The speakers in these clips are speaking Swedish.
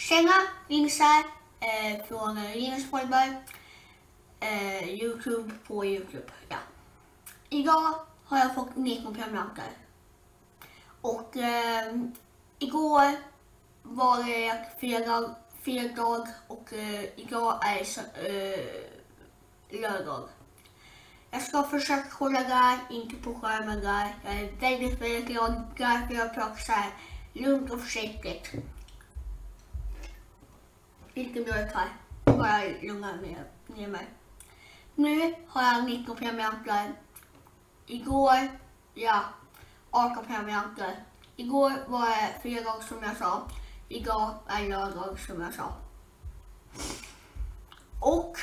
Tjena, Linus här eh, från eh, Linus Borgberg. Eh, Youtube på Youtube. Ja. Idag har jag fått Nikon-prenumeranter. Och eh, igår var det fredag, fredag och eh, idag är det eh, lördag. Jag ska försöka kolla där, inte på skärmen där. Jag är väldigt, väldigt glad därför jag pratar så här lugnt och försiktigt. Lite mjölk här. Bara lugna ner, ner mig. Nu har jag 19 prenumeranter. Igår, ja, 18 prenumeranter. Igår var det fredag som jag sa. Idag är lördag som jag sa. Och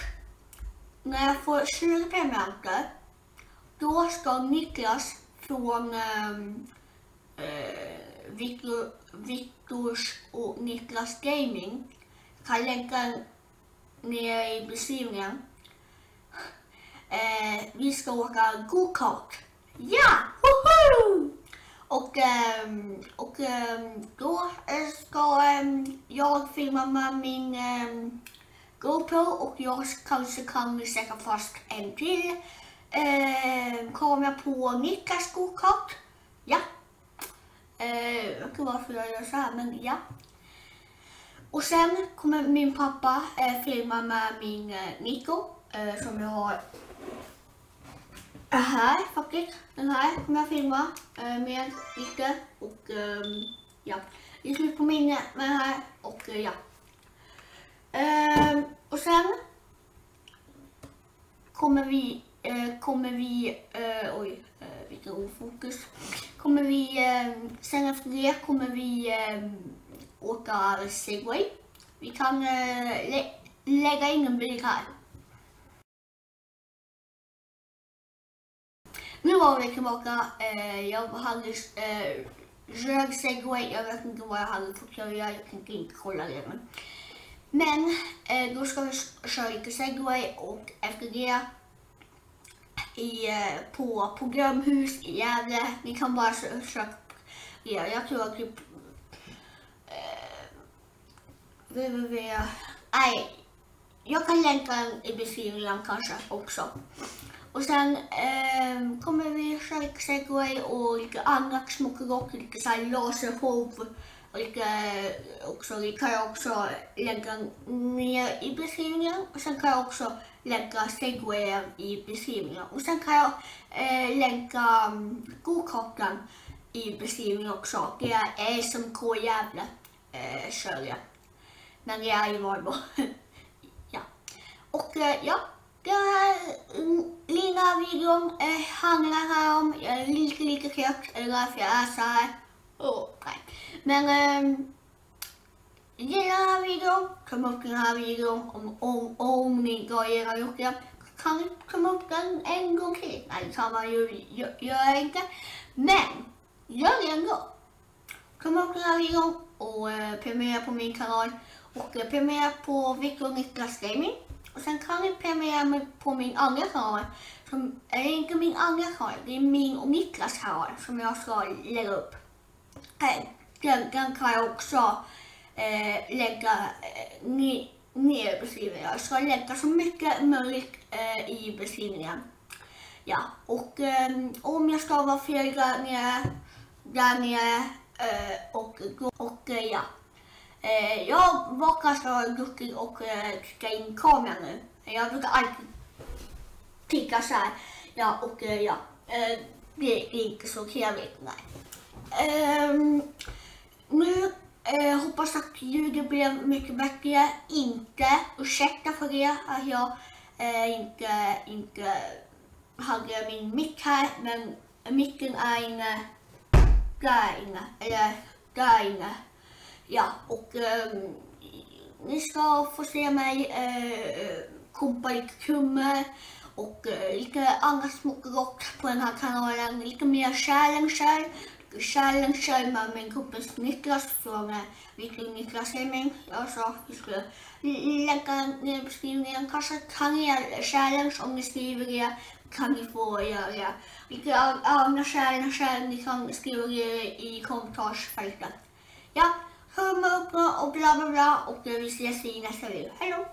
när jag får 20 prenumeranter, då ska Niklas från um, eh, Victor, Viktors och Niklas Gaming kan länka ner i beskrivningen. Eh, vi ska åka go-kart. Ja! Woho! Och, ehm, ehm, eh, och eh, då ska ehm, jag filma med min GoPro och jag kanske kan sätta fast en till eh, kamera på Niklas go-kart. Ja. Eh, jag vet inte varför jag gör så här, men ja. Och sen kommer min pappa eh, filma med min eh, Nico eh, som jag har här faktiskt. Den här kommer jag filma eh, med lite och ehm, ja. Det är slut på minne eh, med den här och eh, ja. Ehm, och sen kommer vi, eh, kommer vi, eh, oj, eh, vilken ofokus. Kommer vi, eh, sen efter det kommer vi eh, åka segway. Vi kan eh, lä lägga in en bild här. Nu var vi tillbaka. Eh, jag hade eh, röd segway. Jag vet inte vad jag hade fått göra. Jag tänkte inte kolla det. Men, men eh, då ska vi köra lite segway och efter det i, på programhus i Gävle. Ni kan bara söka Ja. Jag tror att typ www. Nej, jag kan länka den i beskrivningen kanske också. Och sen eh, kommer vi köra segway och lite annat smått lite såhär lasershow. Och lite, också, vi kan jag också lägga ner i beskrivningen. Och sen kan jag också lägga segwayen i beskrivningen. Och sen kan jag eh, länka mm, gokartan i beskrivningen också. Det är SMK Gävle eh, kör jag. Men det är ju Valbo. ja. Och eh, ja, den här mm, lilla videon eh, handlar här om, jag är lite lite trött, det är därför jag är så här. Oh, nej. Men eh, gilla den här videon, ta upp den här videon om, om, om ni inte har gjort det. Kan ni ta upp den en gång till? Nej, det kan man ju göra inte. Men, gör det ändå. Kom upp den här videon och eh, prenumerera på min kanal och eh, prenumerera på Victor Niklas Gaming. Och sen kan ni prenumerera på min andra kanal. Som är inte min andra kanal, det är min och Niklas kanal som jag ska lägga upp. Eh, den, den kan jag också eh, lägga eh, ni- ner i beskrivningen. Jag ska lägga så mycket möjligt eh, i beskrivningen. Ja, och eh, om jag ska vara fel där nere, där nere eh, och, och eh, ja. Eh, jag var ganska duktig och eh, klicka in kameran nu. Jag brukar alltid klicka så här. Ja, och eh, ja. Eh, det är inte så trevligt, nej. Ehm, nu eh, hoppas att ljudet blev mycket bättre. Inte, ursäkta för det, att jag eh, inte, inte hade min mick här. Men micken är inne, där inne, eller där inne. Ja, och eh, ni ska få se mig eh, eh kompa lite trummor och eh, lite annat smått på den här kanalen. Lite mer challenger. Challenger med min kompis Niklas från eh, Viking Niklas Gaming. Jag sa att vi skulle lägga ner beskrivningen. Kanske kan ni göra challenge om ni skriver det. Kan ni få göra lite andra challenger. Ni kan skriva i kommentarsfältet. Ja, humma uppa och bla bla bla. Och vi ses i nästa video. Hej då!